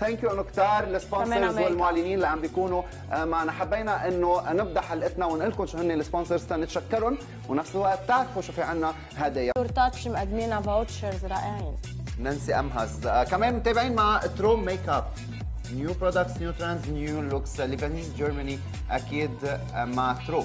Thank you انه كتار ال sponsors والمعلنين اللي عم بيكونوا آه، معنا. حبينا إنه نبدا حلقتنا ونقول لكم شو هن ال sponsors تنتشكرهم ونفس الوقت تعرفوا شو في عنا هدايا تورتات مقدمين vouchers رائعين. نانسي امهز كمان متابعين مع Trop makeup new products new trends new looks Lebanese Germany أكيد آه، مع Trop